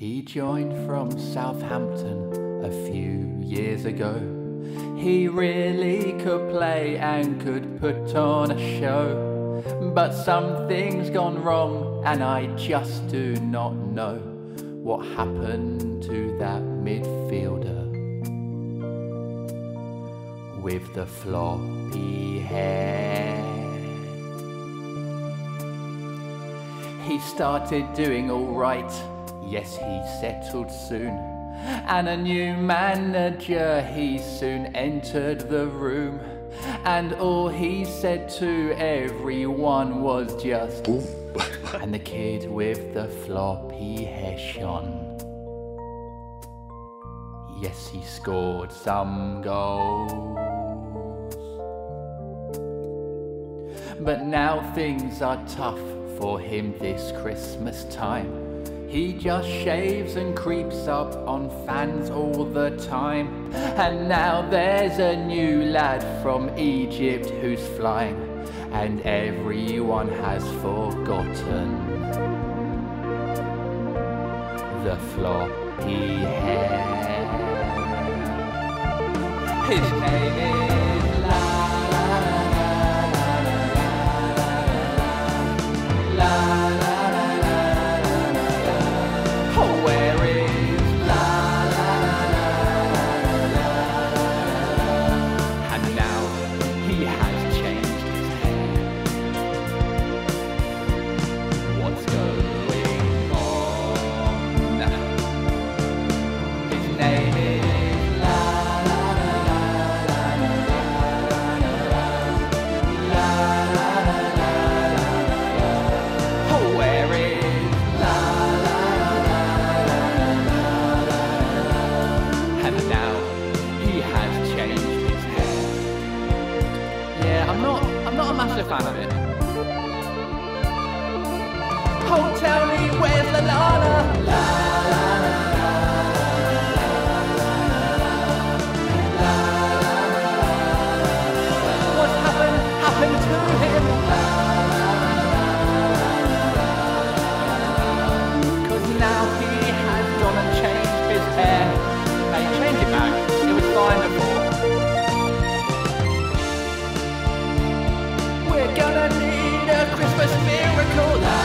He joined from Southampton a few years ago. He really could play and could put on a show. But something's gone wrong, and I just do not know what happened to that midfielder with the floppy hair. He started doing alright, yes, he settled soon. And a new manager, he soon entered the room. And all he said to everyone was just, and the kid with the floppy hair shone. Yes, he scored some goals. But now things are tough for him this Christmas time. He just shaves and creeps up on fans all the time. And now there's a new lad from Egypt who's flying, and everyone has forgotten the floppy hair. His name is. I'm not, I'm not a massive fan of it. Oh, tell me where's Lallana? gonna need a Christmas miracle.